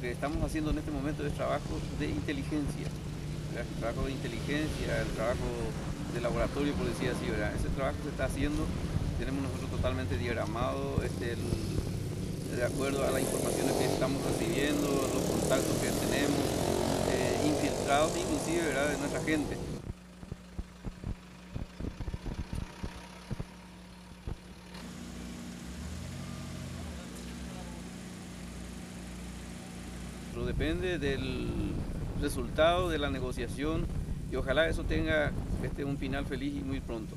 lo que estamos haciendo en este momento es trabajo de inteligencia, el trabajo de inteligencia, el trabajo de laboratorio, por decir así, ese trabajo se está haciendo, tenemos nosotros totalmente diagramado, este, de acuerdo a las informaciones que estamos recibiendo, los contactos que tenemos, eh, infiltrados inclusive de nuestra gente. Pero depende del resultado de la negociación y ojalá eso tenga este, un final feliz y muy pronto.